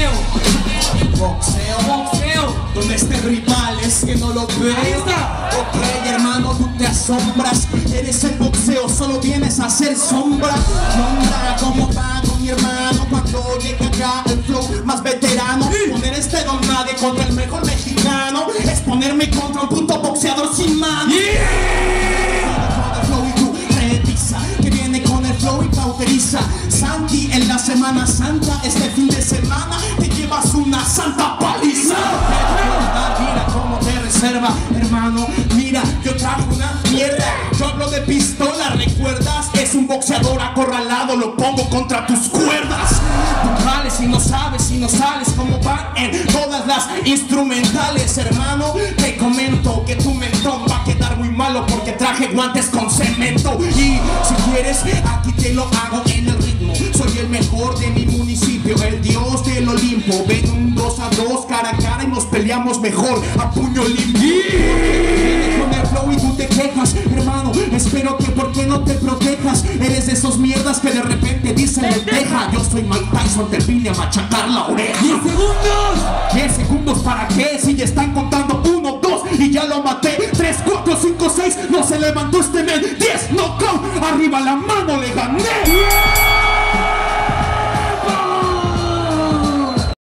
Boxeo. Boxeo, Boxeo. donde este rival es que no lo ve. Ahí está. Ok, hermano, tú te asombras. Eres el boxeo, solo vienes a hacer sombra. Nombra cómo va con mi hermano cuando llega acá el flow más veterano. Poner este don nadie contra el mejor mexicano es ponerme contra un puto boxeador sin mano. Con el flow y tú revisa que viene con el flow y cauteriza. Santi Semana Santa, este fin de semana te llevas una santa paliza. Mira cómo te reserva, hermano. Mira, yo trajo una mierda. Yo hablo de pistola, ¿recuerdas? Es un boxeador acorralado, lo pongo contra tus cuerdas. Tú vales y no sabes y no sales como van en todas las instrumentales, hermano. Te comento que tu mentón va a quedar muy malo porque traje guantes con cemento. Y si quieres, aquí te lo hago en el ritmo. Mejor de mi municipio, el dios del Olimpo. Ven un 2 a 2 cara a cara y nos peleamos mejor a puño limpio. Con el flow y tú te quejas, hermano. Espero que por qué no te protejas. Eres de esos mierdas que de repente dicen lenteja. Yo soy Mike Tyson, te vine a machacar la oreja. 10 segundos. 10 segundos para qué si ya están contando 1, 2 y ya lo maté 3, 4, 5, 6 no se levantó este men 10 no count arriba la mano le gané